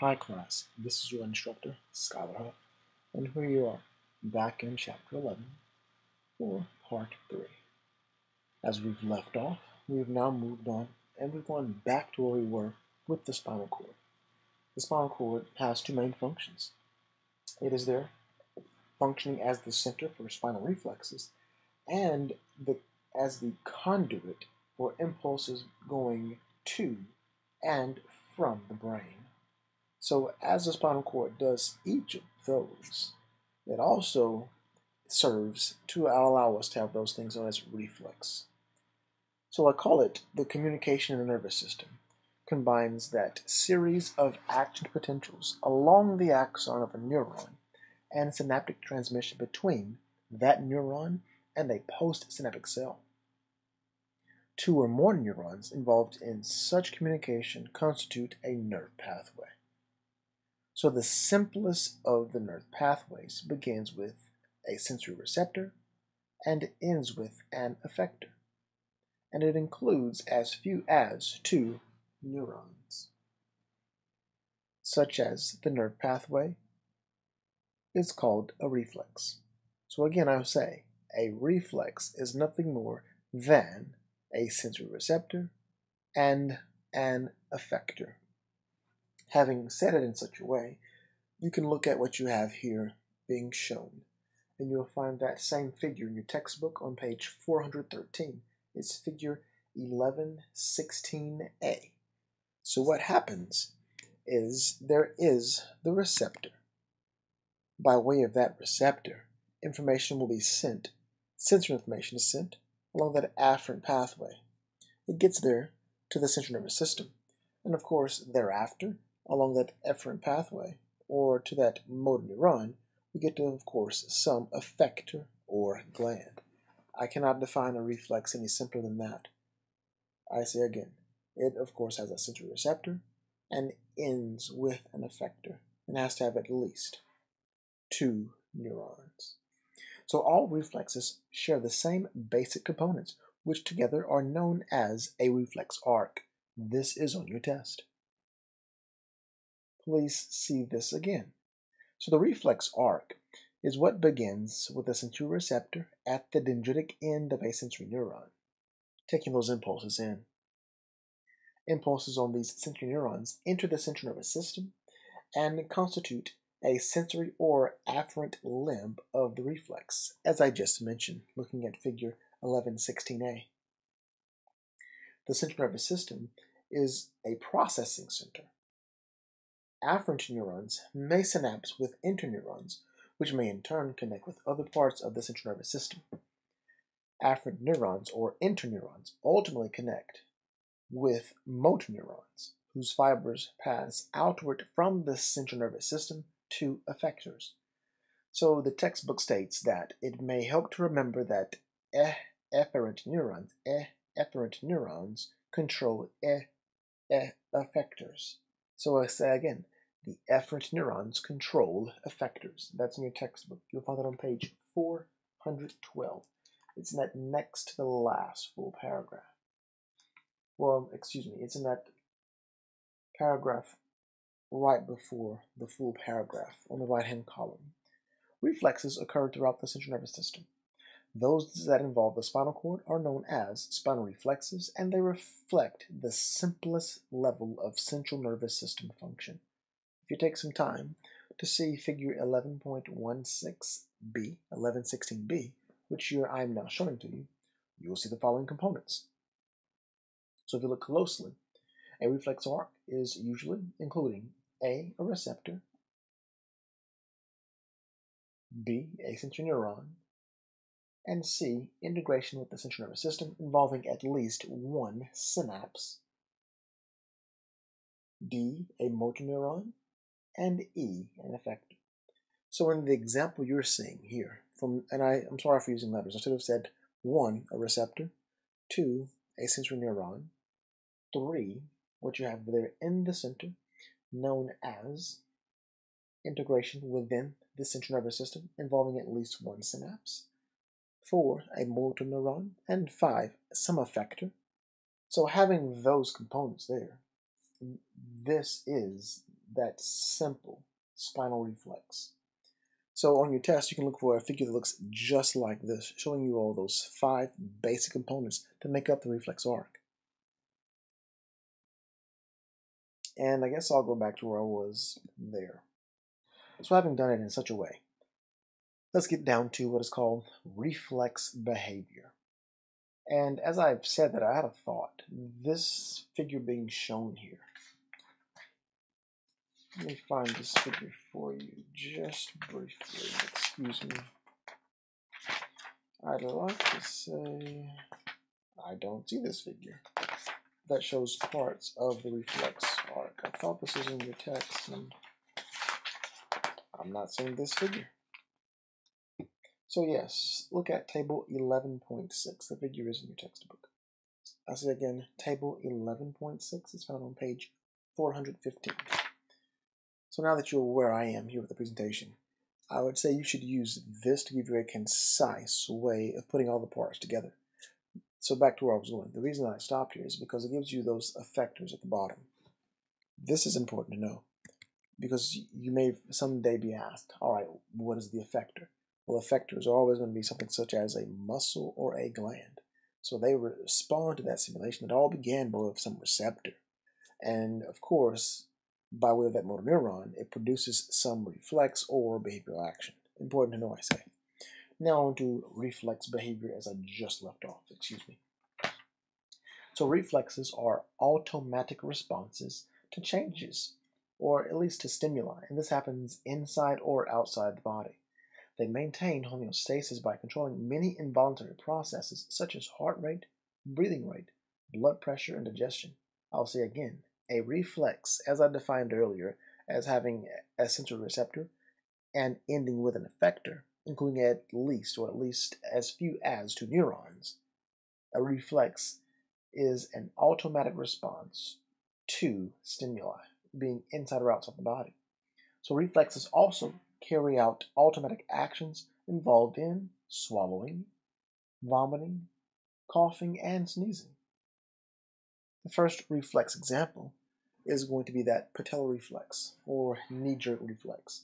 Hi class, this is your instructor, Schuyler Huff, and here you are, back in chapter 11 for part 3. As we've left off, we've now moved on and we've gone back to where we were with the spinal cord. The spinal cord has two main functions. It is there functioning as the center for spinal reflexes and the, as the conduit for impulses going to and from the brain. So as the spinal cord does each of those, it also serves to allow us to have those things known as reflex. So I call it the communication in the nervous system combines that series of action potentials along the axon of a neuron and synaptic transmission between that neuron and a postsynaptic cell. Two or more neurons involved in such communication constitute a nerve pathway. So the simplest of the nerve pathways begins with a sensory receptor and ends with an effector. And it includes as few as two neurons, such as the nerve pathway is called a reflex. So again, I'll say a reflex is nothing more than a sensory receptor and an effector. Having said it in such a way, you can look at what you have here being shown, and you'll find that same figure in your textbook on page 413. It's figure 1116a. So what happens is there is the receptor. By way of that receptor, information will be sent, sensory information is sent along that afferent pathway. It gets there to the central nervous system, and of course, thereafter, along that efferent pathway or to that motor neuron, we get to, of course, some effector or gland. I cannot define a reflex any simpler than that. I say again, it of course has a sensory receptor and ends with an effector and has to have at least two neurons. So all reflexes share the same basic components, which together are known as a reflex arc. This is on your test please see this again. So the reflex arc is what begins with a sensory receptor at the dendritic end of a sensory neuron, taking those impulses in. Impulses on these sensory neurons enter the central nervous system and constitute a sensory or afferent limb of the reflex, as I just mentioned, looking at figure 1116a. The central nervous system is a processing center Afferent neurons may synapse with interneurons, which may in turn connect with other parts of the central nervous system. Afferent neurons or interneurons ultimately connect with motor neurons, whose fibers pass outward from the central nervous system to effectors. So the textbook states that it may help to remember that e efferent neurons, e efferent neurons control e, e effectors. So I say again, the efferent neurons control effectors. That's in your textbook. You'll find that on page 412. It's in that next to the last full paragraph. Well, excuse me, it's in that paragraph right before the full paragraph on the right hand column. Reflexes occur throughout the central nervous system. Those that involve the spinal cord are known as spinal reflexes, and they reflect the simplest level of central nervous system function. If you take some time to see figure 11.16b, 1116b, which I'm now showing to you, you will see the following components. So if you look closely, a reflex arc is usually including A, a receptor, B, a sensory neuron, and C, integration with the central nervous system involving at least one synapse, D, a motor neuron, and E an effector. So in the example you're seeing here, from and I, I'm sorry for using letters, I should have said one, a receptor, two, a sensory neuron, three, what you have there in the center, known as integration within the central nervous system involving at least one synapse, four, a motor neuron, and five, some effector. So having those components there, this is that simple spinal reflex. So on your test, you can look for a figure that looks just like this, showing you all those five basic components that make up the reflex arc. And I guess I'll go back to where I was there. So having done it in such a way, let's get down to what is called reflex behavior. And as I've said that, I had a thought. This figure being shown here let me find this figure for you just briefly. Excuse me. I'd like to say I don't see this figure. That shows parts of the reflex arc. I thought this was in your text, and I'm not seeing this figure. So yes, look at table 11.6. The figure is in your textbook. I say again, table 11.6 is found on page 415. So now that you're where I am here with the presentation, I would say you should use this to give you a concise way of putting all the parts together. So back to where I was going. The reason I stopped here is because it gives you those effectors at the bottom. This is important to know because you may someday be asked, all right, what is the effector? Well, effectors are always going to be something such as a muscle or a gland. So they respond to that stimulation. It all began with some receptor. And of course, by way of that motor neuron, it produces some reflex or behavioral action. Important to know, I say. Now on to reflex behavior as I just left off, excuse me. So reflexes are automatic responses to changes, or at least to stimuli, and this happens inside or outside the body. They maintain homeostasis by controlling many involuntary processes such as heart rate, breathing rate, blood pressure, and digestion. I'll say again, a reflex, as I defined earlier, as having a sensory receptor and ending with an effector, including at least or at least as few as two neurons. A reflex is an automatic response to stimuli, being inside or outside the body. So reflexes also carry out automatic actions involved in swallowing, vomiting, coughing, and sneezing. The first reflex example is going to be that patellar reflex or knee jerk reflex.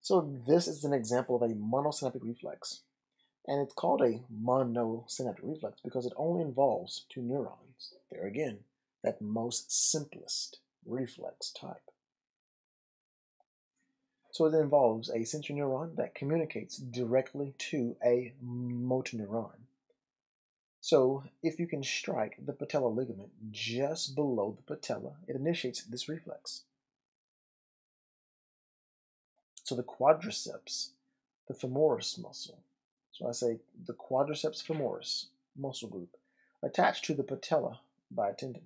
So this is an example of a monosynaptic reflex. And it's called a monosynaptic reflex because it only involves two neurons. There again, that most simplest reflex type. So it involves a sensory neuron that communicates directly to a motor neuron. So if you can strike the patellar ligament just below the patella, it initiates this reflex. So the quadriceps, the femoris muscle, so I say the quadriceps femoris muscle group, attached to the patella by a tendon,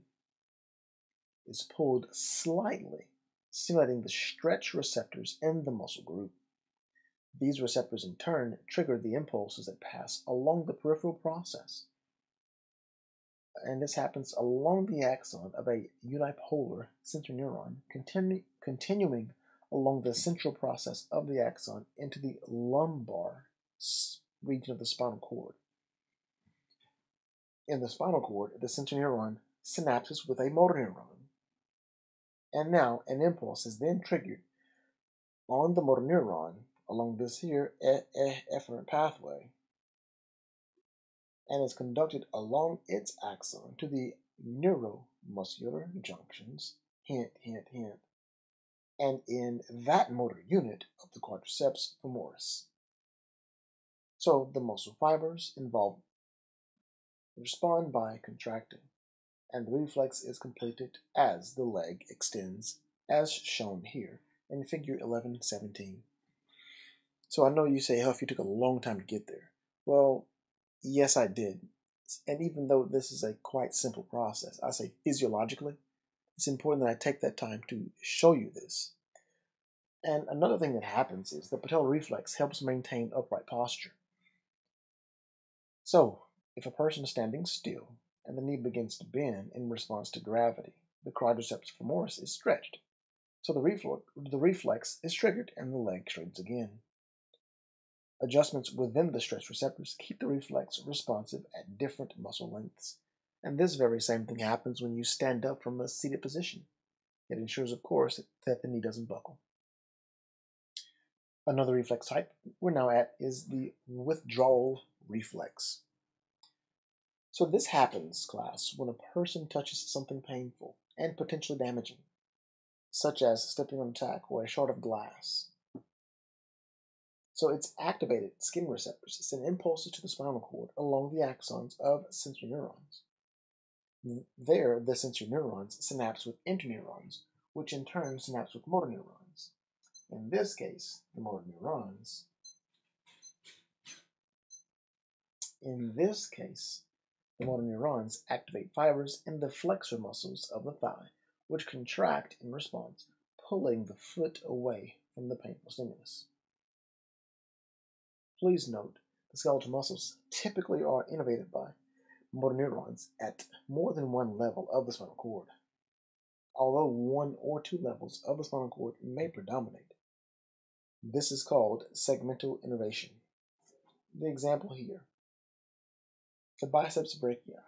is pulled slightly, stimulating the stretch receptors in the muscle group. These receptors in turn trigger the impulses that pass along the peripheral process and this happens along the axon of a unipolar sensory neuron, continu continuing along the central process of the axon into the lumbar region of the spinal cord. In the spinal cord, the sensory neuron synapses with a motor neuron. And now an impulse is then triggered on the motor neuron along this here efferent pathway and is conducted along its axon to the neuromuscular junctions, hint, hint, hint, and in that motor unit of the quadriceps femoris. So the muscle fibers involved respond by contracting, and the reflex is completed as the leg extends, as shown here in figure 1117. So I know you say, Huff, you took a long time to get there. Well, Yes, I did. And even though this is a quite simple process, I say physiologically, it's important that I take that time to show you this. And another thing that happens is the patellar reflex helps maintain upright posture. So, if a person is standing still and the knee begins to bend in response to gravity, the quadriceps femoris is stretched. So the, reflex, the reflex is triggered and the leg straightens again. Adjustments within the stretch receptors keep the reflex responsive at different muscle lengths. And this very same thing happens when you stand up from a seated position. It ensures, of course, that the knee doesn't buckle. Another reflex type we're now at is the withdrawal reflex. So this happens, class, when a person touches something painful and potentially damaging, such as stepping on a tack or a shard of glass. So it's activated skin receptors send impulses to the spinal cord along the axons of sensory neurons. There, the sensory neurons synapse with interneurons, which in turn synapse with motor neurons. In this case, the motor neurons. In this case, motor neurons activate fibers in the flexor muscles of the thigh, which contract in response, pulling the foot away from the painful stimulus. Please note, the skeletal muscles typically are innervated by motor neurons at more than one level of the spinal cord, although one or two levels of the spinal cord may predominate. This is called segmental innervation. The example here the biceps brachii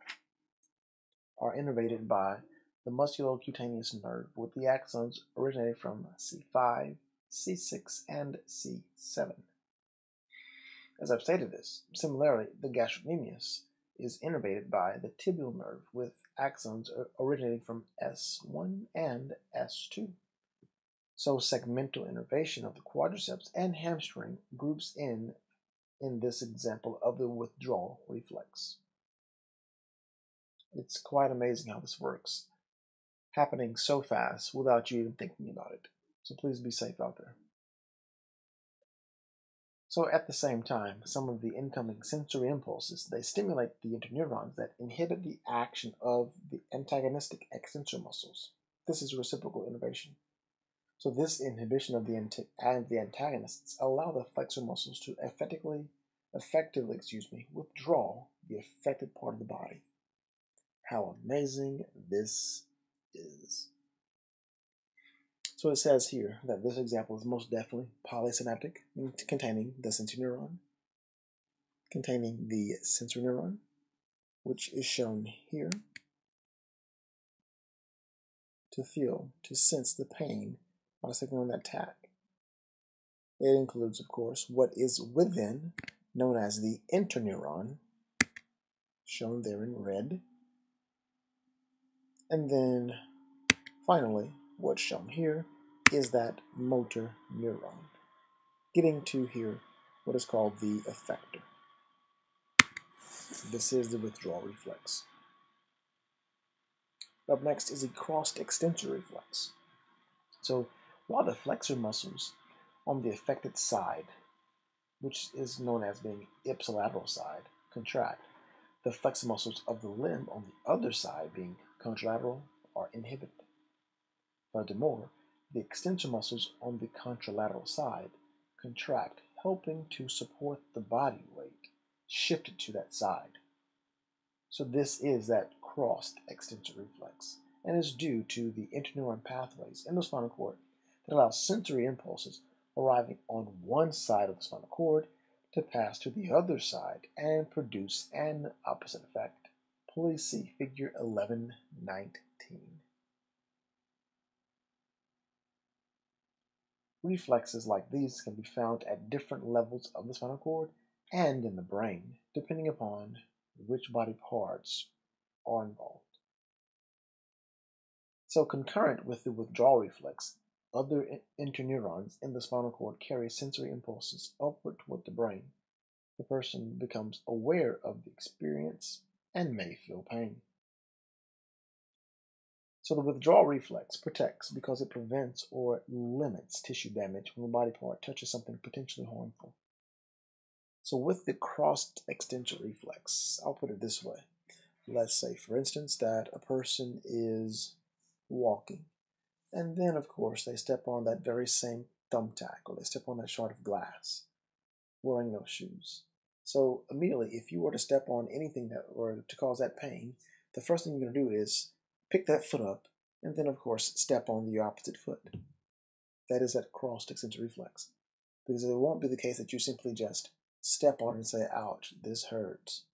are innervated by the musculocutaneous nerve with the axons originating from C5, C6, and C7. As I've stated this, similarly, the gastrocnemius is innervated by the tibial nerve with axons originating from S1 and S2. So segmental innervation of the quadriceps and hamstring groups in in this example of the withdrawal reflex. It's quite amazing how this works, happening so fast without you even thinking about it. So please be safe out there. So at the same time, some of the incoming sensory impulses, they stimulate the interneurons that inhibit the action of the antagonistic extensor muscles. This is reciprocal innervation. So this inhibition of the, of the antagonists allow the flexor muscles to effectively, effectively, excuse me, withdraw the affected part of the body. How amazing this is. So it says here that this example is most definitely polysynaptic, mm, containing the sensory neuron, containing the sensory neuron, which is shown here, to feel, to sense the pain while stepping on that tack. It includes, of course, what is within, known as the interneuron, shown there in red. And then, finally, what's shown here is that motor neuron, getting to here what is called the effector. This is the withdrawal reflex. Up next is the crossed extensor reflex. So while the flexor muscles on the affected side, which is known as being ipsilateral side, contract, the flexor muscles of the limb on the other side, being contralateral, are inhibited. Furthermore, the extensor muscles on the contralateral side contract, helping to support the body weight shifted to that side. So this is that crossed extensor reflex and is due to the interneuron pathways in the spinal cord that allow sensory impulses arriving on one side of the spinal cord to pass to the other side and produce an opposite effect. Please see figure 1119. Reflexes like these can be found at different levels of the spinal cord and in the brain, depending upon which body parts are involved. So concurrent with the withdrawal reflex, other interneurons in the spinal cord carry sensory impulses upward toward the brain. The person becomes aware of the experience and may feel pain. So the withdrawal reflex protects because it prevents or limits tissue damage when a body part touches something potentially harmful. So with the crossed extensor reflex, I'll put it this way. Let's say, for instance, that a person is walking, and then, of course, they step on that very same thumbtack, or they step on that shard of glass, wearing those shoes. So immediately, if you were to step on anything that were to cause that pain, the first thing you're going to do is pick that foot up, and then, of course, step on the opposite foot. That is that crossed extensor reflex. Because it won't be the case that you simply just step on it and say, ouch, this hurts.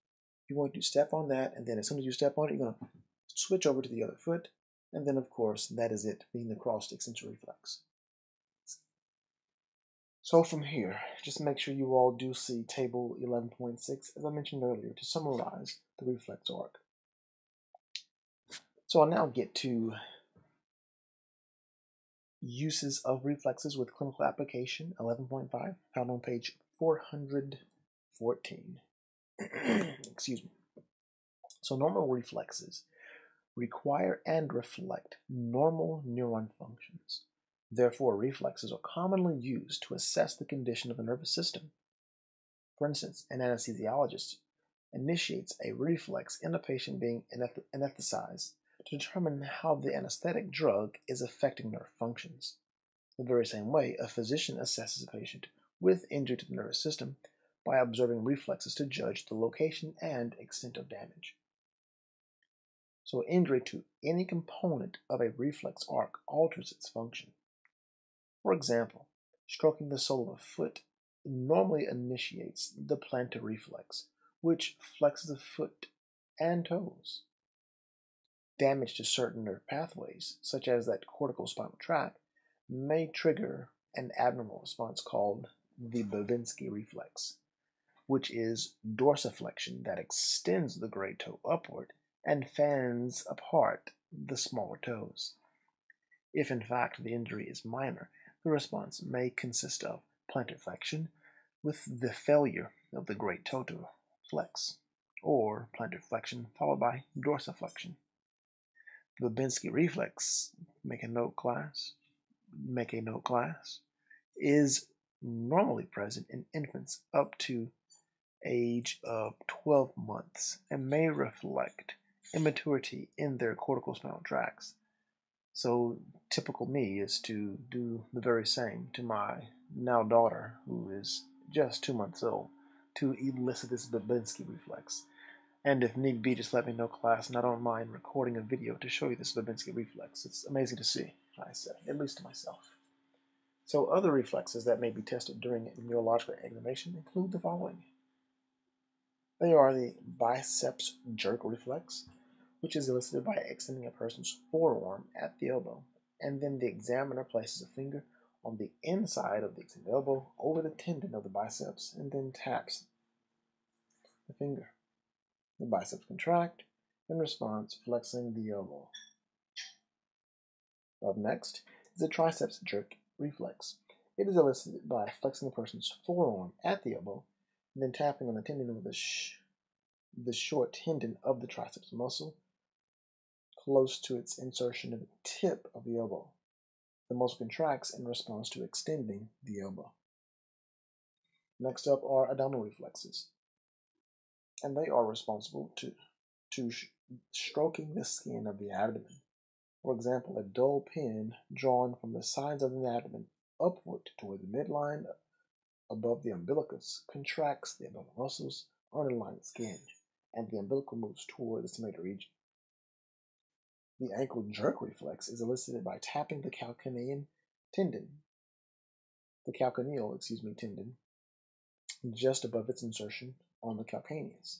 You're going to step on that, and then as soon as you step on it, you're going to switch over to the other foot, And then, of course, that is it, being the crossed extensor reflex. So from here, just make sure you all do see table 11.6, as I mentioned earlier, to summarize the reflex arc. So I'll now get to uses of reflexes with clinical application 11.5, found on page 414. Excuse me. So normal reflexes require and reflect normal neuron functions. Therefore, reflexes are commonly used to assess the condition of the nervous system. For instance, an anesthesiologist initiates a reflex in a patient being anesthetized to determine how the anesthetic drug is affecting nerve functions. The very same way, a physician assesses a patient with injury to the nervous system by observing reflexes to judge the location and extent of damage. So injury to any component of a reflex arc alters its function. For example, stroking the sole of a foot normally initiates the plantar reflex, which flexes the foot and toes. Damage to certain nerve pathways, such as that corticospinal tract, may trigger an abnormal response called the Babinski reflex, which is dorsiflexion that extends the great toe upward and fans apart the smaller toes. If in fact the injury is minor, the response may consist of plantar flexion with the failure of the great toe to flex, or plantar flexion followed by dorsiflexion. The Babinski reflex, make a note class, make a note class, is normally present in infants up to age of 12 months and may reflect immaturity in their corticospinal tracts. So, typical me is to do the very same to my now daughter, who is just two months old, to elicit this Babinski reflex. And if need be, just let me know, class, and I don't mind recording a video to show you this Babinski reflex. It's amazing to see, I say, at least to myself. So, other reflexes that may be tested during neurological examination include the following. They are the biceps jerk reflex, which is elicited by extending a person's forearm at the elbow, and then the examiner places a finger on the inside of the extended elbow over the tendon of the biceps and then taps the finger. The biceps contract, in response, flexing the elbow. Up next is the triceps jerk reflex. It is elicited by flexing a person's forearm at the elbow and then tapping on the tendon with the, sh the short tendon of the triceps muscle close to its insertion at the tip of the elbow. The muscle contracts in response to extending the elbow. Next up are abdominal reflexes, and they are responsible to, to sh stroking the skin of the abdomen. For example, a dull pin drawn from the sides of the abdomen upward toward the midline above the umbilicus contracts the abdominal muscles underlying the skin, and the umbilical moves toward the sternal region. The ankle jerk reflex is elicited by tapping the calcaneal tendon, the calcaneal, excuse me, tendon, just above its insertion on the calcaneus.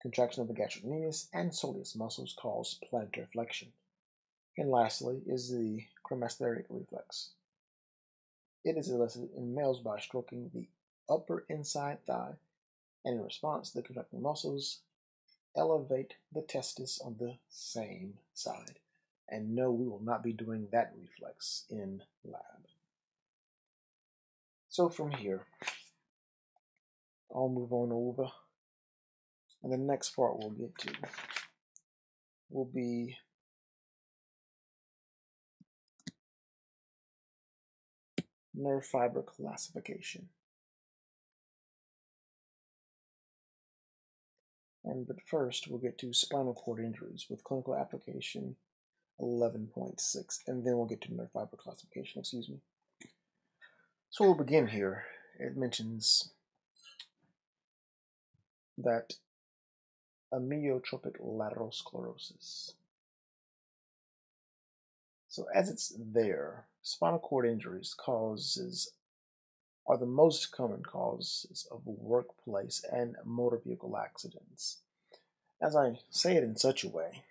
Contraction of the gastrocnemius and soleus muscles cause plantar flexion. And lastly is the cremasteric reflex. It is elicited in males by stroking the upper inside thigh, and in response, the contracting muscles elevate the testis on the same side. And no, we will not be doing that reflex in lab. So from here, I'll move on over. And the next part we'll get to will be nerve fiber classification. And but first, we'll get to spinal cord injuries with clinical application 11.6, and then we'll get to nerve fiber classification, excuse me. So we'll begin here. It mentions that amyotrophic lateral sclerosis. So as it's there, spinal cord injuries causes are the most common causes of workplace and motor vehicle accidents. As I say it in such a way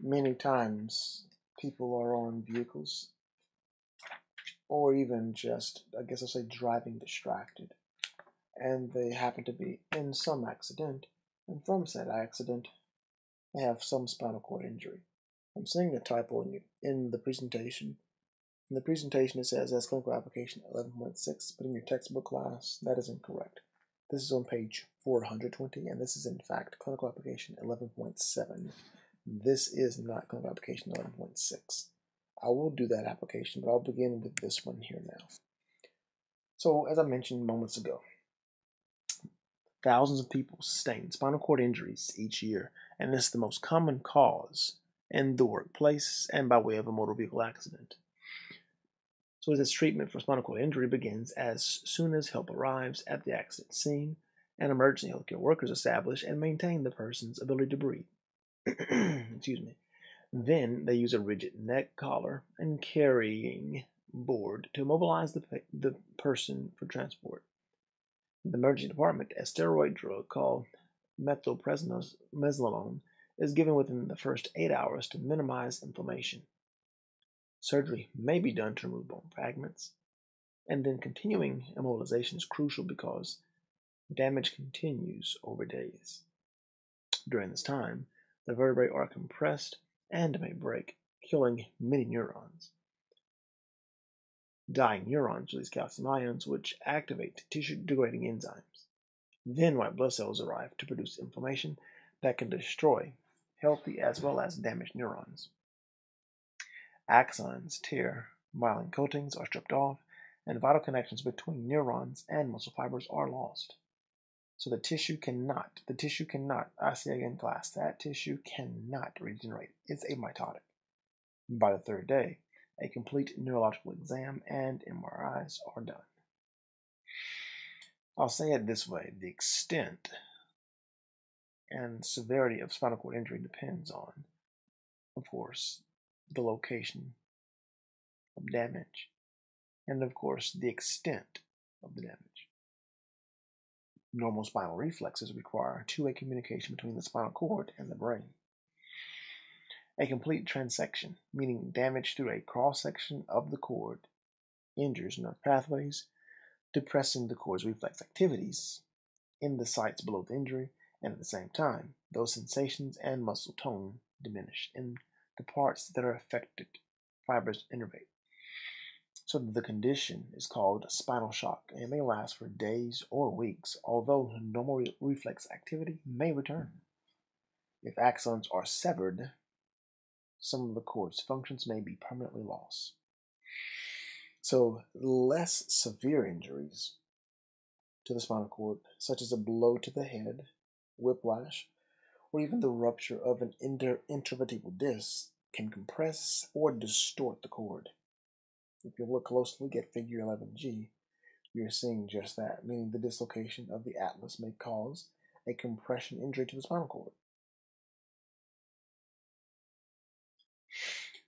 many times people are on vehicles or even just, I guess I'll say, driving distracted, and they happen to be in some accident, and from said accident, they have some spinal cord injury. I'm seeing a typo in, in the presentation. In the presentation, it says as clinical application 11.6, but in your textbook class, that is incorrect. This is on page 420, and this is in fact clinical application 11.7. This is not clinical application 11.6. I will do that application, but I'll begin with this one here now. So, as I mentioned moments ago, thousands of people sustain spinal cord injuries each year, and this is the most common cause in the workplace and by way of a motor vehicle accident. So, this treatment for spinal cord injury begins as soon as help arrives at the accident scene and emergency healthcare workers establish and maintain the person's ability to breathe. Excuse me. Then they use a rigid neck collar and carrying board to immobilize the, the person for transport. The emergency department, a steroid drug called methylprednisolone is given within the first eight hours to minimize inflammation. Surgery may be done to remove bone fragments, and then continuing immobilization is crucial because damage continues over days. During this time, the vertebrae are compressed and may break, killing many neurons. Dying neurons release calcium ions, which activate tissue degrading enzymes. Then white blood cells arrive to produce inflammation that can destroy healthy as well as damaged neurons. Axons tear, myelin coatings are stripped off, and vital connections between neurons and muscle fibers are lost. So the tissue cannot, the tissue cannot, I say again, class, that tissue cannot regenerate. It's amitotic. By the third day, a complete neurological exam and MRIs are done. I'll say it this way the extent and severity of spinal cord injury depends on, of course, the location of damage, and of course, the extent of the damage. Normal spinal reflexes require two-way communication between the spinal cord and the brain. A complete transection, meaning damage through a cross-section of the cord, injures nerve pathways, depressing the cord's reflex activities in the sites below the injury, and at the same time, those sensations and muscle tone diminish in the parts that are affected. Fibers innervate. So the condition is called spinal shock and it may last for days or weeks, although normal reflex activity may return. If axons are severed, some of the cord's functions may be permanently lost. So less severe injuries to the spinal cord, such as a blow to the head, whiplash, or even the rupture of an inter intervertebral disc, can compress or distort the cord. If you look closely at figure 11G, you're seeing just that, meaning the dislocation of the atlas may cause a compression injury to the spinal cord.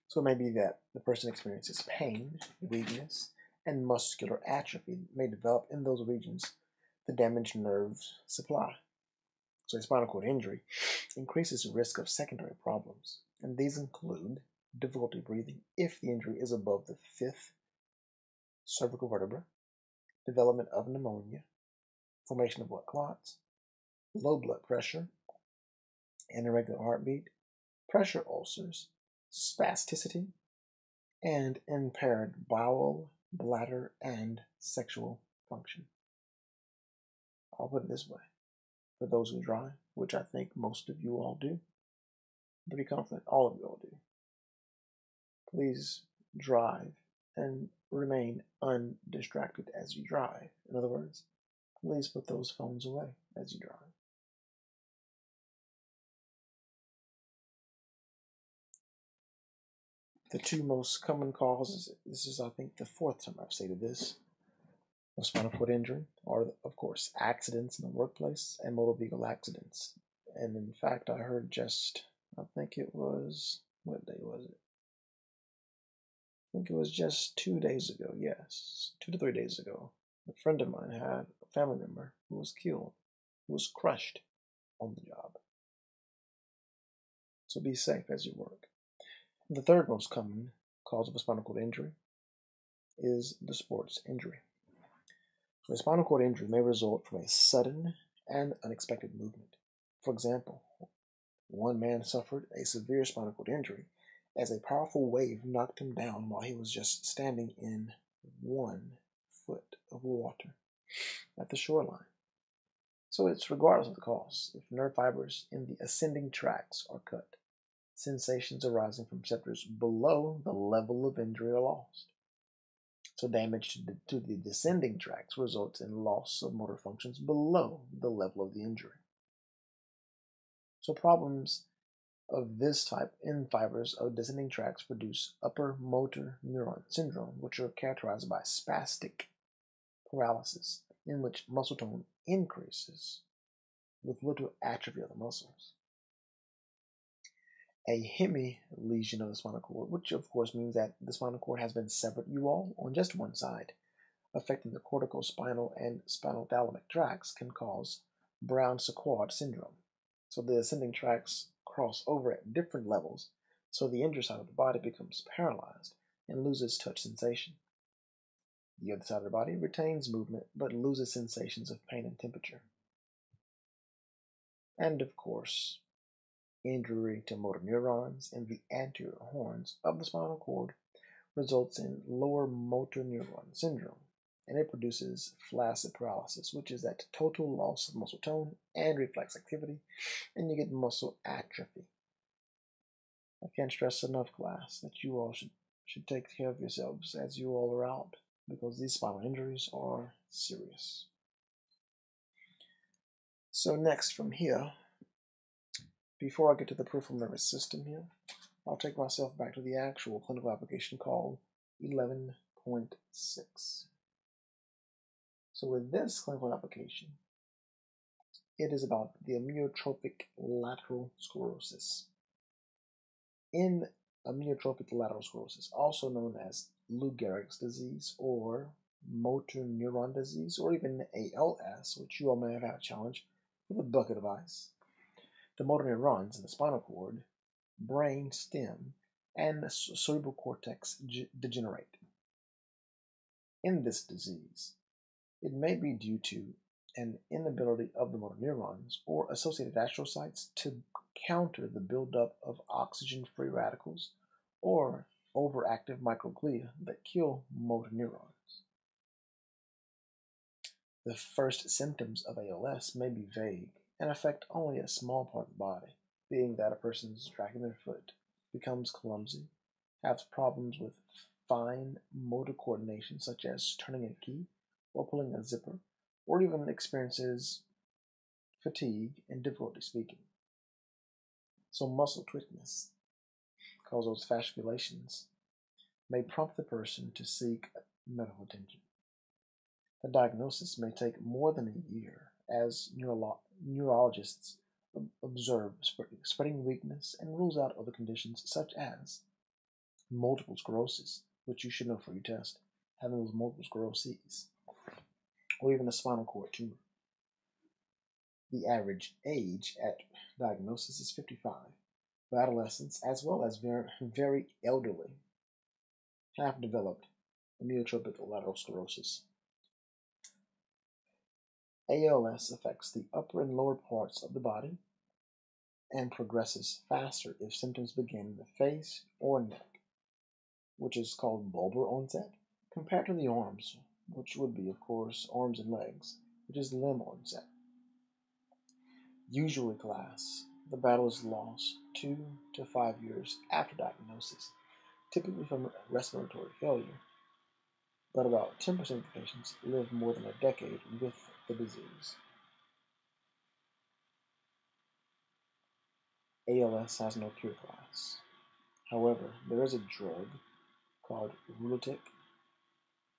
So it may be that the person experiences pain, weakness, and muscular atrophy may develop in those regions the damaged nerves supply. So a spinal cord injury increases the risk of secondary problems, and these include difficulty breathing if the injury is above the fifth cervical vertebra, development of pneumonia, formation of blood clots, low blood pressure, irregular heartbeat, pressure ulcers, spasticity, and impaired bowel, bladder, and sexual function. I'll put it this way. For those who drive, which I think most of you all do, I'm pretty confident all of you all do please drive and remain undistracted as you drive. In other words, please put those phones away as you drive. The two most common causes, this is I think the fourth time I've stated this, spinal cord injury are of course accidents in the workplace and motor vehicle accidents. And in fact I heard just I think it was what day was it? I think it was just two days ago, yes, two to three days ago, a friend of mine had a family member who was killed, who was crushed on the job. So be safe as you work. The third most common cause of a spinal cord injury is the sports injury. A spinal cord injury may result from a sudden and unexpected movement. For example, one man suffered a severe spinal cord injury as a powerful wave knocked him down while he was just standing in one foot of water at the shoreline. So it's regardless of the cause. If nerve fibers in the ascending tracts are cut, sensations arising from receptors below the level of injury are lost. So damage to the, to the descending tracts results in loss of motor functions below the level of the injury. So problems of this type in fibers of descending tracts produce upper motor neuron syndrome, which are characterized by spastic paralysis, in which muscle tone increases with little atrophy of the muscles. A hemi lesion of the spinal cord, which of course means that the spinal cord has been severed you all on just one side, affecting the corticospinal and spinothalamic tracts, can cause Brown-Séquard syndrome. So the ascending tracts cross over at different levels, so the injured side of the body becomes paralyzed and loses touch sensation. The other side of the body retains movement but loses sensations of pain and temperature. And of course, injury to motor neurons in the anterior horns of the spinal cord results in lower motor neuron syndrome, and it produces flaccid paralysis, which is that total loss of muscle tone and reflex activity, and you get muscle atrophy. I can't stress enough, class, that you all should, should take care of yourselves as you all are out, because these spinal injuries are serious. So next from here, before I get to the peripheral nervous system here, I'll take myself back to the actual clinical application called 11.6. So with this clinical application, it is about the amyotrophic lateral sclerosis. In amyotrophic lateral sclerosis, also known as Lou Gehrig's disease or motor neuron disease or even ALS, which you all may have had a challenge with a bucket of ice, the motor neurons in the spinal cord, brain stem, and cerebral cortex degenerate. In this disease, it may be due to an inability of the motor neurons or associated astrocytes to counter the buildup of oxygen-free radicals or overactive microglia that kill motor neurons. The first symptoms of ALS may be vague and affect only a small part of the body, being that a person is dragging their foot, becomes clumsy, has problems with fine motor coordination such as turning a key or pulling a zipper, or even experiences fatigue and difficulty speaking. So muscle twitchiness, cause those fasciculations, may prompt the person to seek medical attention. The diagnosis may take more than a year as neuro neurologists observe spreading weakness and rules out other conditions such as multiple sclerosis, which you should know for your test, having those multiple sclerosis or even a spinal cord tumor. The average age at diagnosis is 55, but adolescents, as well as very, very elderly, have developed amyotrophic lateral sclerosis. ALS affects the upper and lower parts of the body and progresses faster if symptoms begin in the face or neck, which is called bulbar onset, compared to the arms, which would be, of course, arms and legs, which is limb onset. Usually, class, the battle is lost two to five years after diagnosis, typically from respiratory failure, but about 10% of patients live more than a decade with the disease. ALS has no cure class. However, there is a drug called Rilutek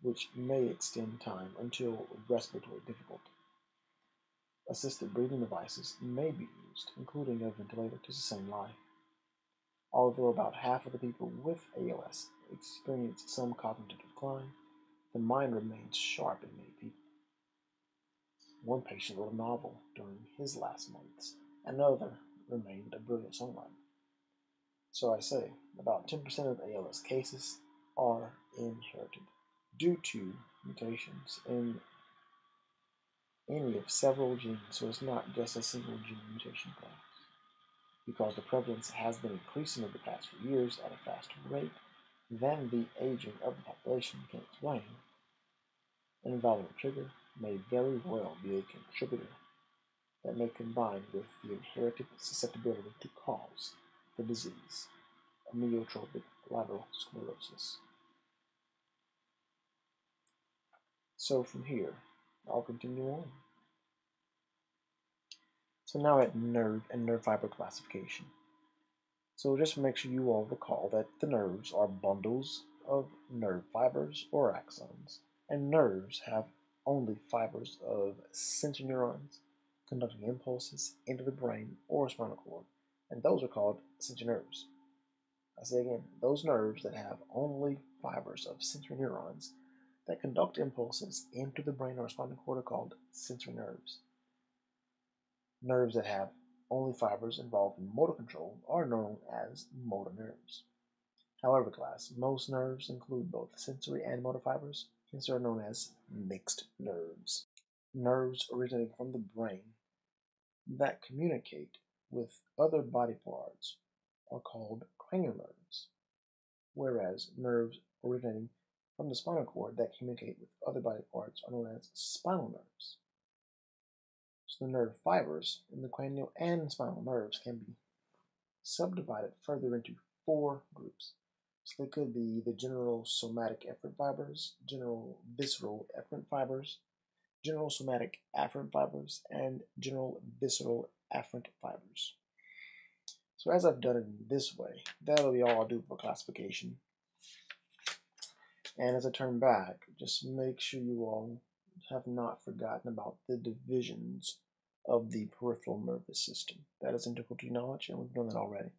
which may extend time until respiratory difficulty. Assisted breathing devices may be used, including a ventilator, to sustain life. Although about half of the people with ALS experience some cognitive decline, the mind remains sharp in. One patient wrote a novel during his last months, another remained a brilliant songwriter. So I say about 10% of ALS cases are inherited due to mutations in any of several genes, so it's not just a single gene mutation class. Because the prevalence has been increasing over the past few years at a faster rate than the aging of the population can explain, an environmental trigger may very well be a contributor that may combine with the inherited susceptibility to cause the disease, amyotrophic lateral sclerosis. So from here, I'll continue on. So now at nerve and nerve fiber classification. So just make sure you all recall that the nerves are bundles of nerve fibers or axons, and nerves have only fibers of sensory neurons conducting impulses into the brain or spinal cord, and those are called sensory nerves. I say again, those nerves that have only fibers of sensory neurons that conduct impulses into the brain or spinal cord are called sensory nerves. Nerves that have only fibers involved in motor control are known as motor nerves. However, class, most nerves include both sensory and motor fibers, hence are known as mixed nerves. Nerves originating from the brain that communicate with other body parts are called cranial nerves, whereas nerves originating from the spinal cord that communicate with other body parts are known as spinal nerves. So the nerve fibers in the cranial and spinal nerves can be subdivided further into four groups. So they could be the general somatic efferent fibers, general visceral efferent fibers, general somatic afferent fibers, and general visceral afferent fibers. So as I've done it this way, that'll be all I'll do for classification. And as I turn back, just make sure you all have not forgotten about the divisions of the peripheral nervous system. That is integral to knowledge, and we've done that already.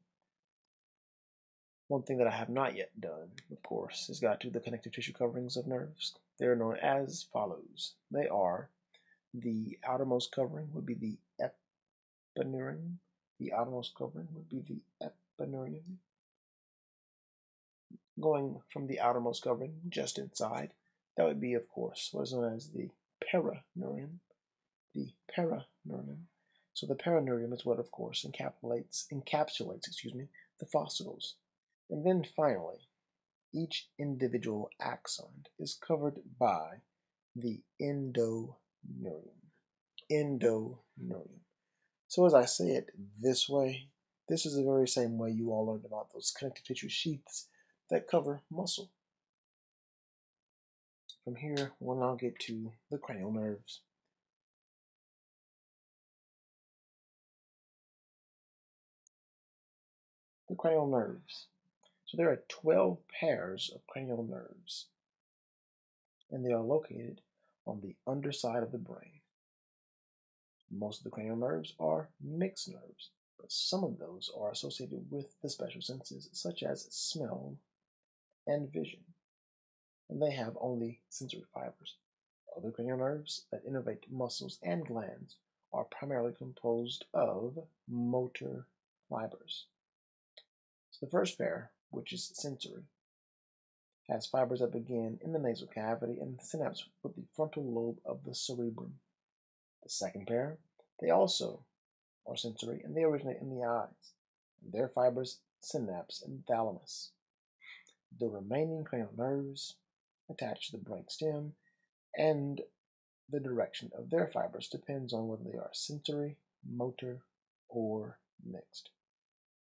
One thing that I have not yet done, of course, is got to the connective tissue coverings of nerves. They are known as follows. They are the outermost covering would be the epineurium. The outermost covering would be the epineurium going from the outermost covering just inside. That would be, of course, what is known as the perineurium. The perineurium. So the perineurium is what, of course, encapsulates, encapsulates excuse me, the fascicles. And then finally, each individual axon is covered by the endoneurium. Endoneurium. So as I say it this way, this is the very same way you all learned about those connective tissue sheaths that cover muscle. From here, we'll now get to the cranial nerves. The cranial nerves. There are 12 pairs of cranial nerves, and they are located on the underside of the brain. Most of the cranial nerves are mixed nerves, but some of those are associated with the special senses, such as smell and vision, and they have only sensory fibers. Other cranial nerves that innervate muscles and glands are primarily composed of motor fibers. So the first pair, which is sensory, has fibers that begin in the nasal cavity and synapse with the frontal lobe of the cerebrum. The second pair, they also are sensory and they originate in the eyes. Their fibers synapse in the thalamus. The remaining cranial nerves attach to the brain stem, and the direction of their fibers depends on whether they are sensory, motor, or mixed.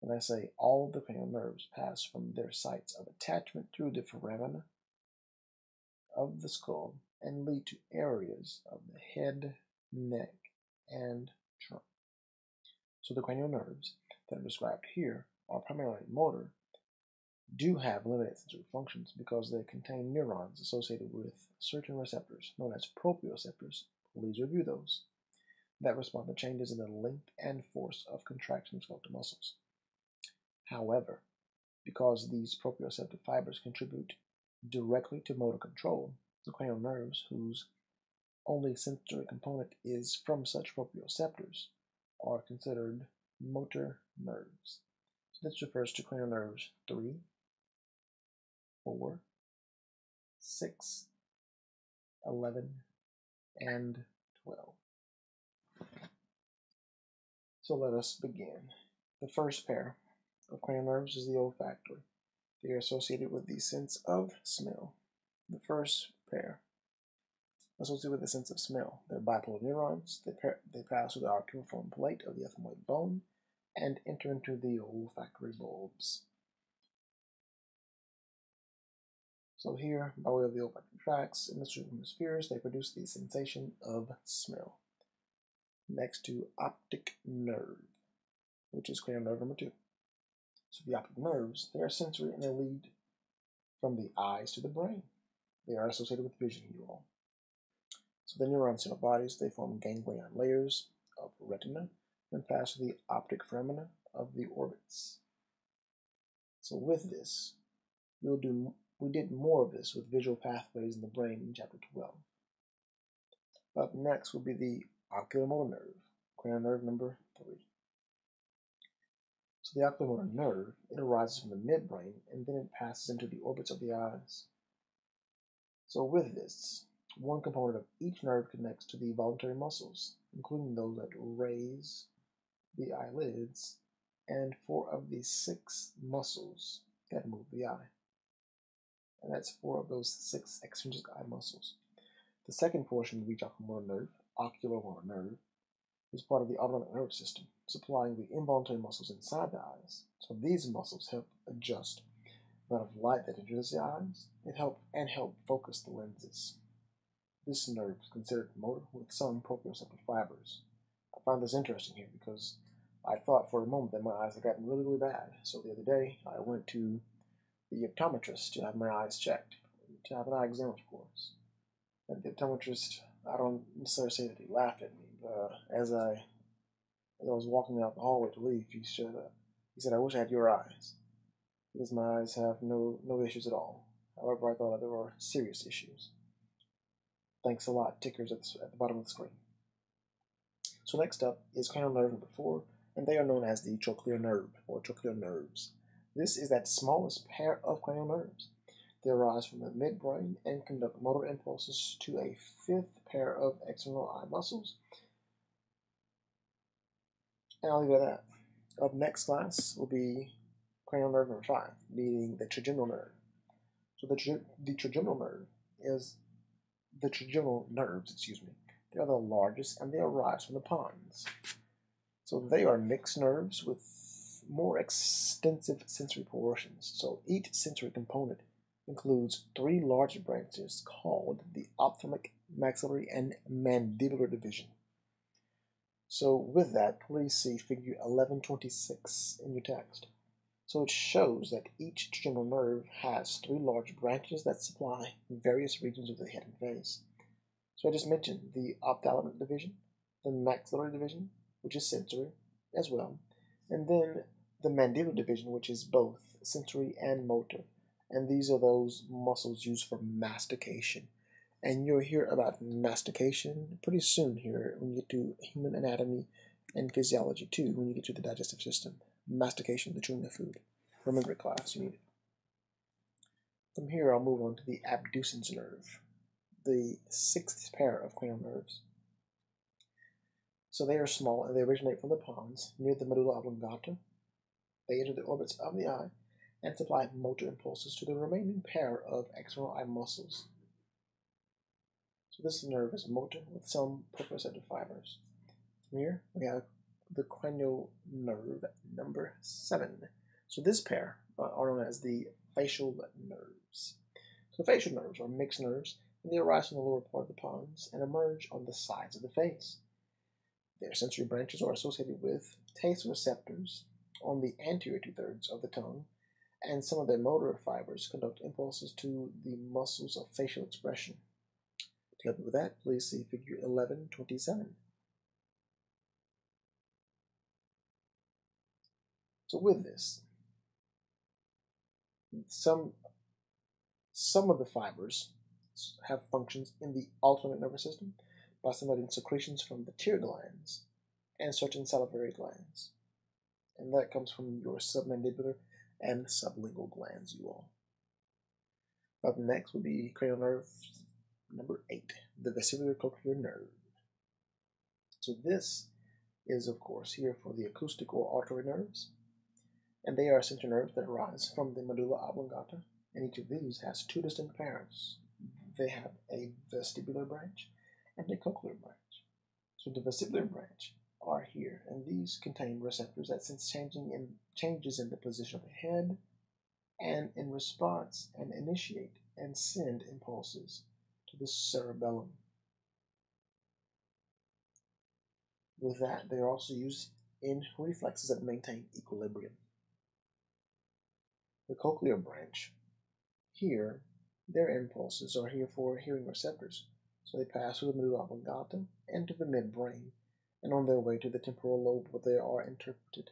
And I say all the cranial nerves pass from their sites of attachment through the foramina of the skull and lead to areas of the head, neck, and trunk. So the cranial nerves that are described here are primarily motor do have limited sensory functions because they contain neurons associated with certain receptors known as proprioceptors. Please review those that respond to changes in the length and force of contraction of skeletal muscles. However, because these proprioceptive fibers contribute directly to motor control, the cranial nerves, whose only sensory component is from such proprioceptors, are considered motor nerves. So this refers to cranial nerves 3, 4, 6, 11, and 12. So let us begin. The first pair of cranial nerves is the olfactory. They are associated with the sense of smell. The first pair associated with the sense of smell. They're bipolar neurons. They, they pass through the cribriform plate of the ethmoid bone and enter into the olfactory bulbs. So here, by way of the olfactory tracts in the hemispheres, they produce the sensation of smell. Next to optic nerve, which is cranial nerve number two. So the optic nerves, they are sensory and they lead from the eyes to the brain. They are associated with vision, you all. So the neurons neuron cell bodies, they form ganglion layers of retina and pass through the optic foramina of the orbits. So with this, we'll do we did more of this with visual pathways in the brain in chapter 12. Up next will be the oculomotor nerve, cranial nerve number 3. The oculomotor nerve, it arises from the midbrain and then it passes into the orbits of the eyes. So with this, one component of each nerve connects to the voluntary muscles, including those that raise the eyelids and four of the six muscles that move the eye. And that's four of those six extrinsic eye muscles. The second portion of each oculomotor nerve, oculomotor nerve, is part of the autonomic nervous system, supplying the involuntary muscles inside the eyes. So these muscles help adjust the amount of light that enters the eyes and help and help focus the lenses. This nerve is considered motor with some proprioceptive fibers. I find this interesting here because I thought for a moment that my eyes had gotten really, really bad. So the other day, I went to the optometrist to have my eyes checked, to have an eye exam, of course. And the optometrist, I don't necessarily say that he laughed at me, but as I as I was walking out the hallway to leave, he said, he said, I wish I had your eyes, because my eyes have no, no issues at all. However, I thought there were serious issues. Thanks a lot, tickers at the, at the bottom of the screen. So next up is cranial nerve number four, and they are known as the trochlear nerve or trochlear nerves. This is that smallest pair of cranial nerves. They arise from the midbrain and conduct motor impulses to a fifth pair of external eye muscles. And I'll leave it at that. Up next class will be cranial nerve number five, meaning the trigeminal nerve. So the, the trigeminal nerve is the trigeminal nerves, excuse me. They are the largest and they arise from the pons. So they are mixed nerves with more extensive sensory portions. So each sensory component includes three large branches called the ophthalmic, maxillary, and mandibular division. So with that, please see figure 1126 in your text. So it shows that each trigeminal nerve has three large branches that supply various regions of the head and face. So I just mentioned the ophthalmic division, the maxillary division, which is sensory as well, and then the mandibular division, which is both sensory and motor. And these are those muscles used for mastication. And you'll hear about mastication pretty soon here when you get to human anatomy and physiology too, when you get to the digestive system. Mastication, the chewing of food. Remember it, class, you need it. From here, I'll move on to the abducens nerve, the sixth pair of cranial nerves. So they are small and they originate from the pons near the medulla oblongata they enter the orbits of the eye and supply motor impulses to the remaining pair of external eye muscles. So this nerve is motor with some proprioceptive fibers. Here, we have the cranial nerve number seven. So this pair are known as the facial nerves. So the facial nerves are mixed nerves, and they arise from the lower part of the pons and emerge on the sides of the face. Their sensory branches are associated with taste receptors, on the anterior two-thirds of the tongue, and some of their motor fibers conduct impulses to the muscles of facial expression. To help you with that, please see figure 1127. So with this, some some of the fibers have functions in the autonomic nervous system by stimulating secretions from the tear glands and certain salivary glands. and that comes from your submandibular and sublingual glands, you all. Up next would be cranial nerve number eight, the vestibulocochlear nerve. So this is, of course, here for the acoustic or auditory nerves, and they are essential nerves that arise from the medulla oblongata, and each of these has two distinct pairs. They have a vestibular branch and a cochlear branch. So the vestibular branch are here, and these contain receptors that sense changing in changes in the position of the head, and in response and initiate and send impulses to the cerebellum. With that, they are also used in reflexes that maintain equilibrium. The cochlear branch. Here, their impulses are here for hearing receptors, so they pass through the medulla oblongata and to the midbrain, and on their way to the temporal lobe where they are interpreted.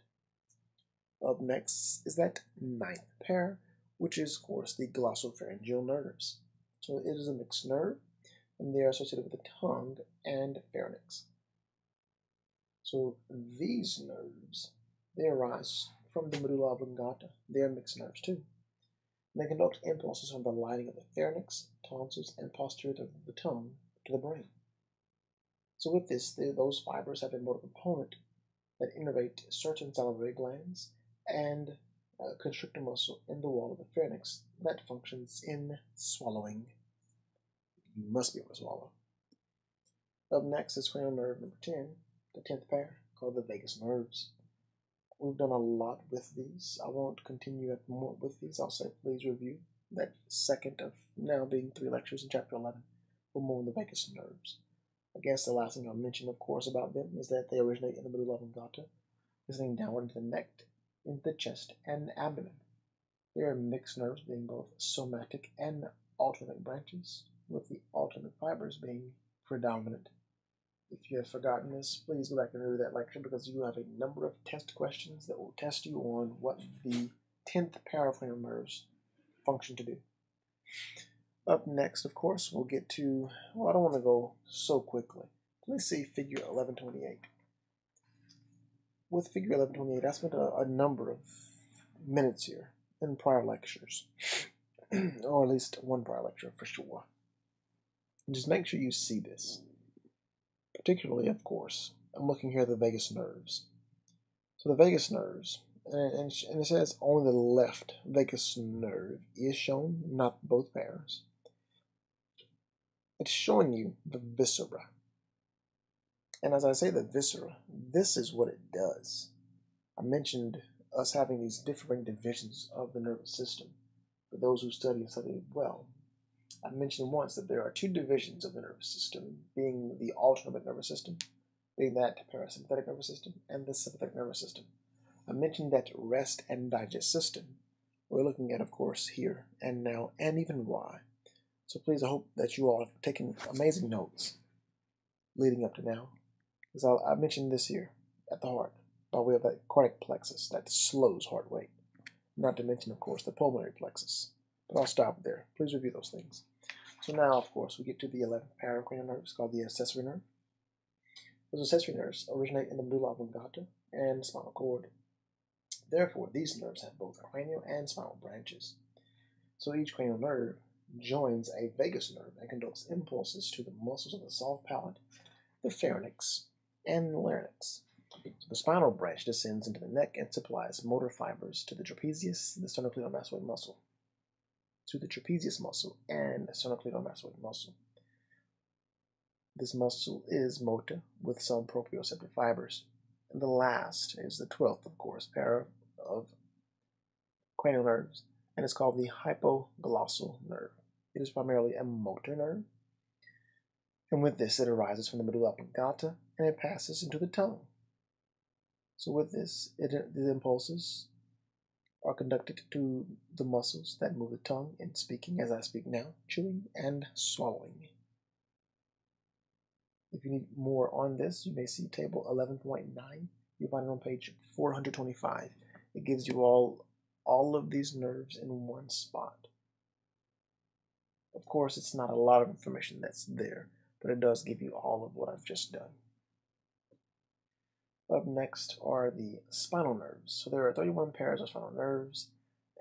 Up next is that ninth pair, which is, of course, the glossopharyngeal nerves. So it is a mixed nerve, and they are associated with the tongue and pharynx. So these nerves, they arise from the medulla oblongata. They are mixed nerves too. And they conduct impulses from the lining of the pharynx, tonsils, and posterior of the tongue to the brain. So with this, the, those fibers have a motor component that innervate certain salivary glands and Uh, a constrictor muscle in the wall of the pharynx that functions in swallowing. You must be able to swallow. Up next is cranial nerve number 10, the 10th pair, called the vagus nerves. We've done a lot with these. I won't continue at more with these. I'll say please review that second of now being three lectures in chapter 11 for more on the vagus nerves. I guess the last thing I'll mention, of course, about them is that they originate in the medulla oblongata, descending downward into the neck, into the chest, and abdomen. They are mixed nerves being both somatic and autonomic branches, with the autonomic fibers being predominant. If you have forgotten this, please go back and review that lecture because you have a number of test questions that will test you on what the 10th pair nerves function to do. Up next, of course, we'll get to, well, I don't want to go so quickly. Let's see figure 1128. With figure 1128, I spent a, a number of minutes here in prior lectures, or at least one prior lecture for sure. And just make sure you see this. Particularly, of course, I'm looking here at the vagus nerves. So the vagus nerves, and, and it says only the left vagus nerve is shown, not both pairs. It's showing you the viscera. And as I say the viscera, this is what it does. I mentioned us having these differing divisions of the nervous system. For those who study and study well, I mentioned once that there are two divisions of the nervous system, being the autonomic nervous system, being that parasympathetic nervous system, and the sympathetic nervous system. I mentioned that rest and digest system. We're looking at, of course, here and now, and even why. So please, I hope that you all have taken amazing notes leading up to now. Because I mentioned this here at the heart by way of that cardiac plexus that slows heart rate. Not to mention, of course, the pulmonary plexus. But I'll stop there. Please review those things. So now, of course, we get to the 11th pair of cranial nerves called the accessory nerve. Those accessory nerves originate in the medulla oblongata and spinal cord. Therefore, these nerves have both cranial and spinal branches. So each cranial nerve joins a vagus nerve and conducts impulses to the muscles of the soft palate, the pharynx, and larynx. The spinal branch descends into the neck and supplies motor fibers to the trapezius, the sternocleidomastoid muscle, to the trapezius muscle and the sternocleidomastoid muscle. This muscle is motor with some proprioceptive fibers. And the last is the twelfth, of course, pair of cranial nerves, and it's called the hypoglossal nerve. It is primarily a motor nerve. And with this, it arises from the medulla oblongata and it passes into the tongue. So with this, it, the impulses are conducted to the muscles that move the tongue in speaking as I speak now, chewing and swallowing. If you need more on this, you may see table 11.9. You'll find it on page 425. It gives you all all of these nerves in one spot. Of course, it's not a lot of information that's there, but it does give you all of what I've just done. Up next are the spinal nerves. So there are 31 pairs of spinal nerves,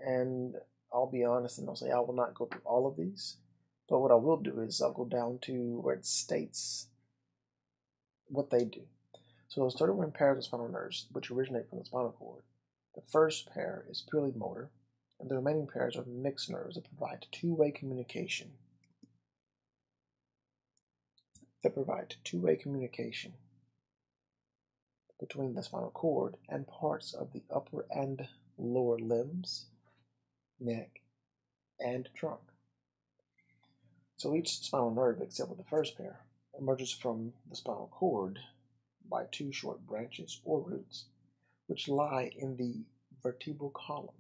and I'll be honest and I'll say I will not go through all of these, but what I will do is I'll go down to where it states what they do. So those 31 pairs of spinal nerves, which originate from the spinal cord, the first pair is purely motor, and the remaining pairs are mixed nerves that provide two-way communication. That provide two-way communication between the spinal cord and parts of the upper and lower limbs, neck, and trunk. So each spinal nerve, except for the first pair, emerges from the spinal cord by two short branches or roots, which lie in the vertebral column.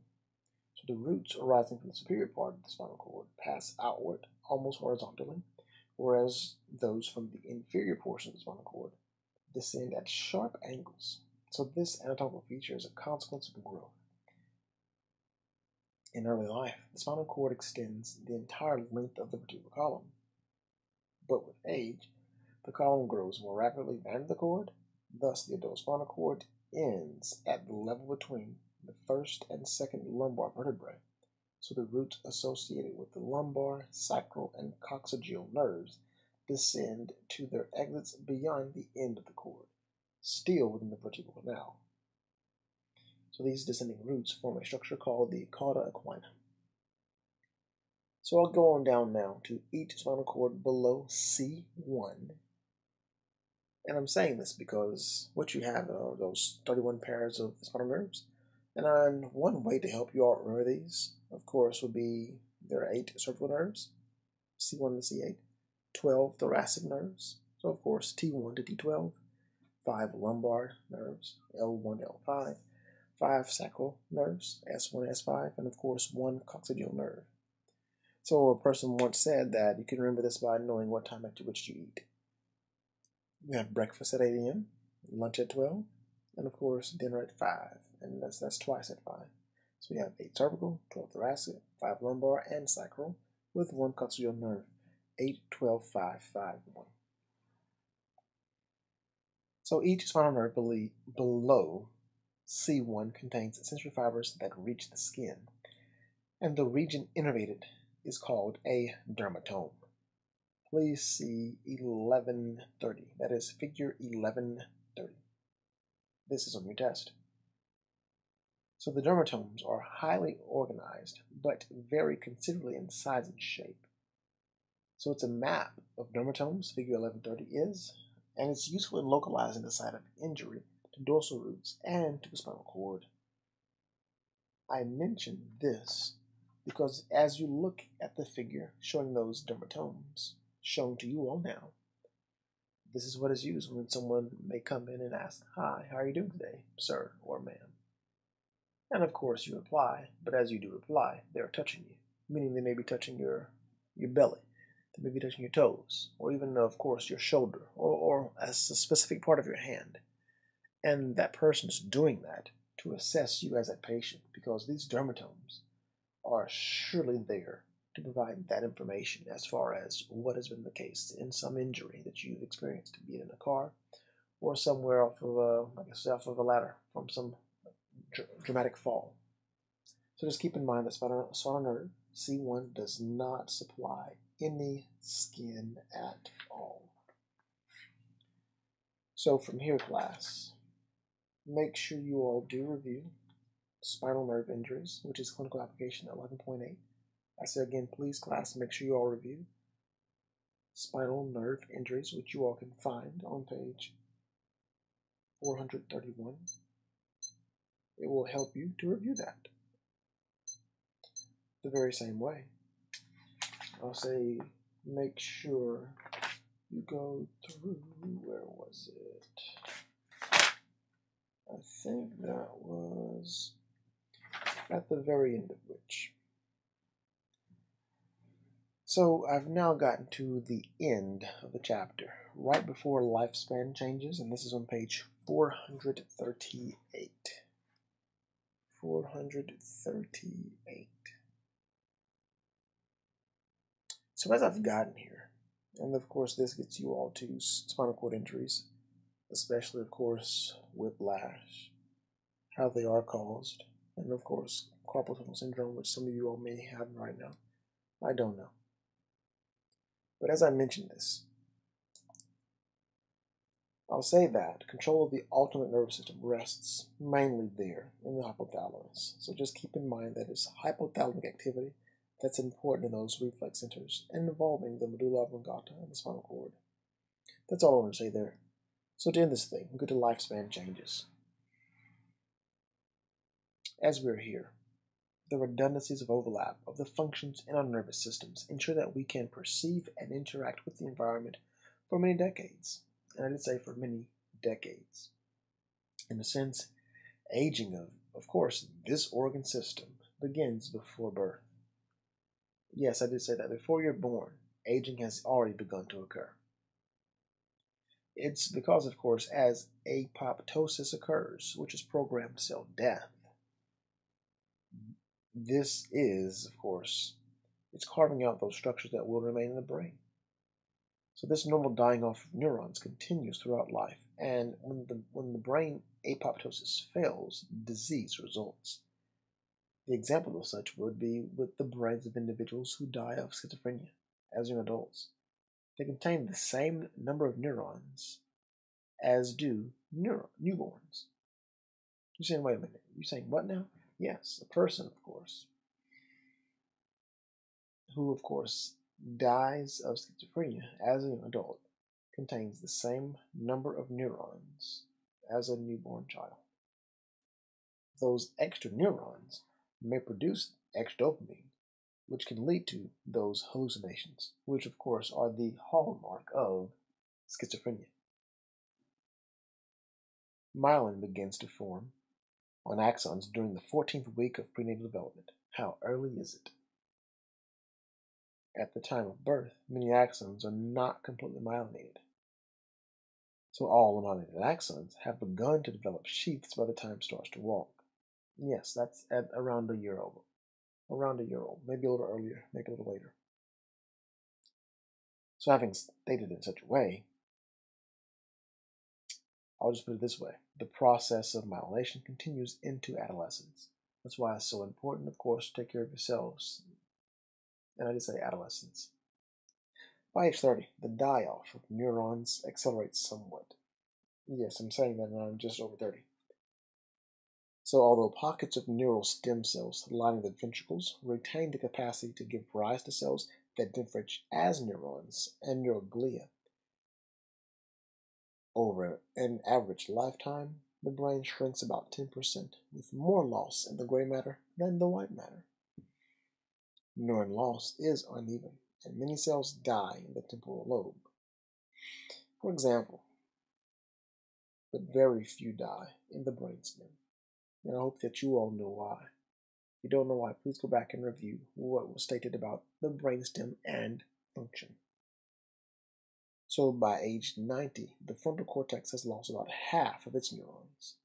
So the roots arising from the superior part of the spinal cord pass outward almost horizontally, whereas those from the inferior portion of the spinal cord descend at sharp angles. So this anatomical feature is a consequence of growth. In early life, the spinal cord extends the entire length of the vertebral column. But with age, the column grows more rapidly than the cord, thus the adult spinal cord ends at the level between the first and second lumbar vertebrae. So the roots associated with the lumbar, sacral, and coccygeal nerves descend to their exits beyond the end of the cord, still within the vertebral canal. So these descending roots form a structure called the cauda equina. So I'll go on down now to each spinal cord below C1. And I'm saying this because what you have are those 31 pairs of spinal nerves. And on one way to help you all remember these, of course, would be there are eight cervical nerves, C1 and C8. 12 thoracic nerves, so of course T1 to T12, 5 lumbar nerves, L1 to L5, 5 sacral nerves, S1 S5, and of course 1 coccygeal nerve. So a person once said that you can remember this by knowing what time at which you eat. You have breakfast at 8 a.m., lunch at 12, and of course dinner at 5, and that's, that's twice at 5. So you have 8 cervical, 12 thoracic, 5 lumbar, and sacral, with 1 coccygeal nerve. 812551. So each spinal nerve below C1 contains sensory fibers that reach the skin, and the region innervated is called a dermatome. Please see 1130. That is figure 1130. This is on your test. So the dermatomes are highly organized, but vary considerably in size and shape. So it's a map of dermatomes, figure 1130 is, and it's useful in localizing the site of injury to dorsal roots and to the spinal cord. I mention this because as you look at the figure showing those dermatomes, shown to you all now, this is what is used when someone may come in and ask, Hi, how are you doing today, sir or ma'am? And of course you reply, but as you do reply, they're touching you, meaning they may be touching your, your belly that may be touching your toes, or even, of course, your shoulder, or, or as a specific part of your hand. And that person is doing that to assess you as a patient because these dermatomes are surely there to provide that information as far as what has been the case in some injury that you've experienced, be it in a car or somewhere off of a, guess, off of a ladder from some dr dramatic fall. So just keep in mind that spinal, spinal nerve C1 does not supply any skin at all. So from here, class, make sure you all do review spinal nerve injuries, which is clinical application 11.8. I say again, please, class, make sure you all review spinal nerve injuries, which you all can find on page 431. It will help you to review that the very same way. I'll say make sure you go through, where was it? I think that was at the very end of which. So I've now gotten to the end of the chapter, right before lifespan changes, and this is on page 438. 438. So as I've gotten here, and of course this gets you all to spinal cord injuries, especially, of course, whiplash, how they are caused, and of course, carpal tunnel syndrome, which some of you all may have right now. I don't know. But as I mentioned this, I'll say that control of the autonomic nervous system rests mainly there in the hypothalamus. So just keep in mind that it's hypothalamic activity that's important in those reflex centers and involving the medulla oblongata and the spinal cord. That's all I want to say there. So to end this thing, go to lifespan changes. As we're here, the redundancies of overlap of the functions in our nervous systems ensure that we can perceive and interact with the environment for many decades and I did say for many decades. In a sense, aging of, of course, this organ system begins before birth. Yes, I did say that. Before you're born, aging has already begun to occur. It's because, of course, as apoptosis occurs, which is programmed cell death, this is, of course, it's carving out those structures that will remain in the brain. So this normal dying off of neurons continues throughout life, and when the when the brain apoptosis fails, disease results. The example of such would be with the brains of individuals who die of schizophrenia as young adults. They contain the same number of neurons as do neuro- newborns. You're saying, wait a minute, you're saying what now? Yes, a person, of course, who, of course, dies of schizophrenia as an adult contains the same number of neurons as a newborn child. Those extra neurons may produce extra dopamine, which can lead to those hallucinations, which of course are the hallmark of schizophrenia. Myelin begins to form on axons during the 14th week of prenatal development. How early is it? At the time of birth, many axons are not completely myelinated. So all myelinated axons have begun to develop sheaths by the time it starts to walk. Yes, that's at around a year old. Around a year old, maybe a little earlier, maybe a little later. So having stated in such a way, I'll just put it this way. The process of myelination continues into adolescence. That's why it's so important, of course, to take care of yourselves and I did say adolescence. By age 30, the die off of neurons accelerates somewhat. Yes, I'm saying that and I'm just over 30. So, although pockets of neural stem cells lining the ventricles retain the capacity to give rise to cells that differentiate as neurons and neuroglia, over an average lifetime, the brain shrinks about 10%, with more loss in the gray matter than the white matter neuron loss is uneven, and many cells die in the temporal lobe. For example, but very few die in the brainstem, and I hope that you all know why. If you don't know why, please go back and review what was stated about the brainstem and function. So by age 90, the frontal cortex has lost about half of its neurons,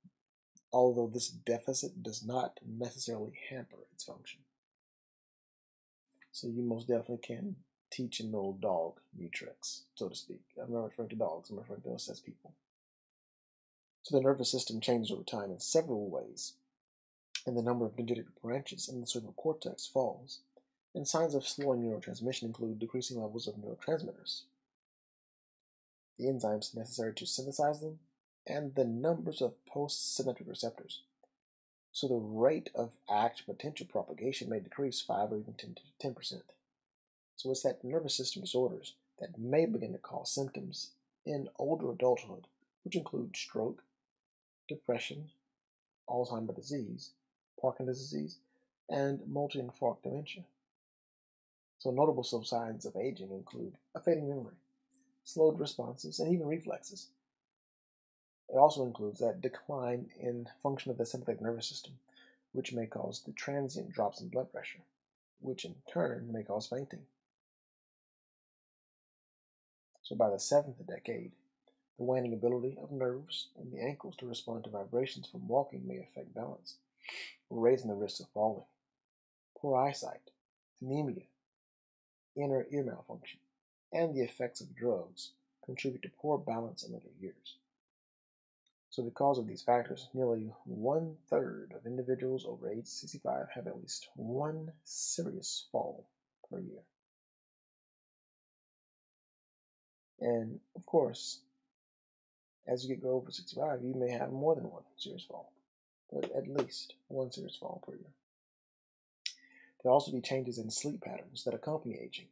although this deficit does not necessarily hamper its function. So you most definitely can teach an old dog new tricks, so to speak. I'm not referring to dogs, I'm referring to us as people. So the nervous system changes over time in several ways, and the number of dendritic branches in the cerebral cortex falls. And signs of slowing neurotransmission include decreasing levels of neurotransmitters, the enzymes necessary to synthesize them, and the numbers of postsynaptic receptors. So the rate of act potential propagation may decrease 5 or even 10 percent. So it's that nervous system disorders that may begin to cause symptoms in older adulthood, which include stroke, depression, Alzheimer's disease, Parkinson's disease, and multi-infarct dementia. So notable signs of aging include a fading memory, slowed responses, and even reflexes. It also includes that decline in function of the sympathetic nervous system, which may cause the transient drops in blood pressure, which in turn may cause fainting. So by the seventh decade, the waning ability of nerves in the ankles to respond to vibrations from walking may affect balance, raising the risk of falling. Poor eyesight, anemia, inner ear malfunction, and the effects of drugs contribute to poor balance in later years. So because of these factors, nearly one-third of individuals over age 65 have at least one serious fall per year. And of course, as you get go over 65, you may have more than one serious fall, but at least one serious fall per year. There also be changes in sleep patterns that accompany aging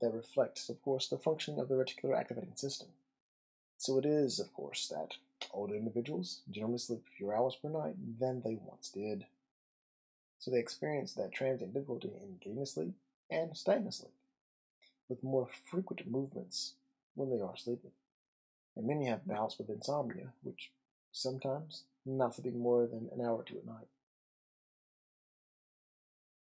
that reflects, of course, the functioning of the reticular activating system. So it is, of course, that older individuals generally sleep fewer hours per night than they once did. So they experience that transient difficulty in getting to sleep and staying asleep, with more frequent movements when they are sleeping. And many have bouts with insomnia, which sometimes not sleeping more than an hour two at night.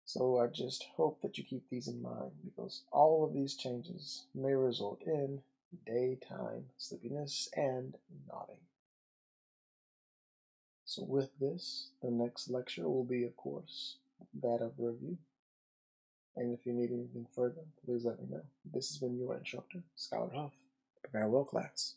So I just hope that you keep these in mind because all of these changes may result in daytime sleepiness and nodding. So with this, the next lecture will be, of course, that of review. And if you need anything further, please let me know. This has been your instructor, Schuyler Huff. Prepare well, class.